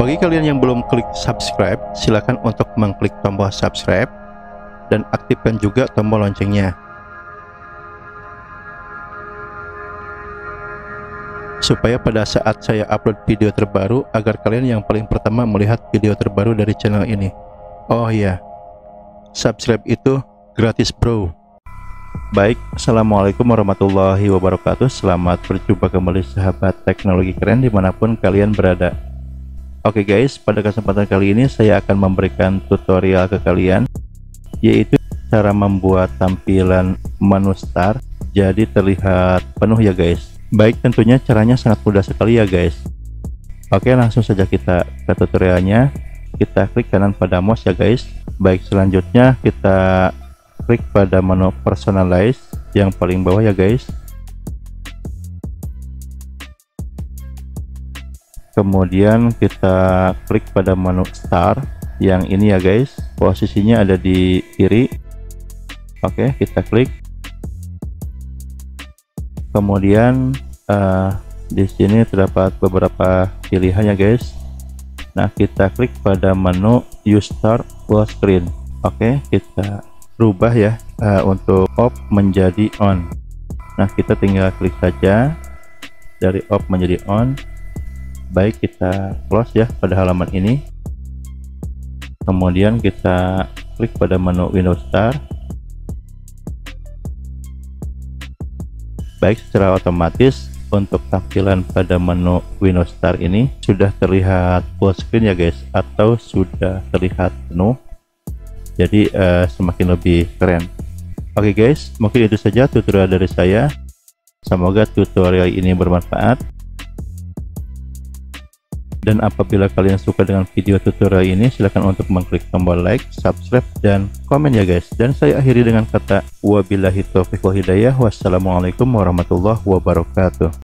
Bagi kalian yang belum klik subscribe, silakan untuk mengklik tombol subscribe dan aktifkan juga tombol loncengnya. Supaya pada saat saya upload video terbaru agar kalian yang paling pertama melihat video terbaru dari channel ini. Oh iya, subscribe itu gratis bro. Baik, Assalamualaikum warahmatullahi wabarakatuh Selamat berjumpa kembali sahabat teknologi keren di mana pun kalian berada Oke guys, pada kesempatan kali ini saya akan memberikan tutorial ke kalian Yaitu cara membuat tampilan menu start jadi terlihat penuh ya guys. Baik, tentunya caranya sangat mudah sekali ya guys. Oke, langsung saja kita ke tutorialnya. Kita klik kanan pada mouse ya guys. Baik, selanjutnya kita klik pada menu personalize yang paling bawah ya guys kemudian kita klik pada menu start yang ini ya guys. Posisinya ada di kiri. Oke kita klik. Kemudian uh, di sini terdapat beberapa pilihan ya guys. Nah kita klik pada menu use start full screen. Oke kita rubah ya uh, untuk off menjadi on. Nah kita tinggal klik saja. Dari off menjadi on baik kita close ya pada halaman ini. Kemudian kita klik pada menu Windows Start baik secara otomatis untuk tampilan pada menu Windows Start ini sudah terlihat full screen ya guys atau sudah terlihat penuh. Jadi uh, semakin lebih keren. Oke okay guys mungkin itu saja tutorial dari saya. Semoga tutorial ini bermanfaat dan apabila kalian suka dengan video tutorial ini silahkan untuk mengklik tombol like subscribe dan komen ya guys. Dan saya akhiri dengan kata wabillahi taufiq wa hidayah. Wassalamualaikum warahmatullahi wabarakatuh